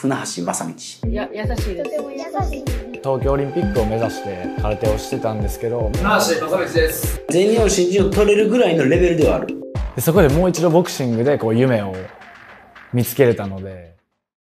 船橋正道。や優しいですとても優しい東京オリンピックを目指して空手をしてたんですけど船橋正道です全日本新人を取れるぐらいのレベルではある。でそこでもう一度ボクシングでこう夢を見つけれたので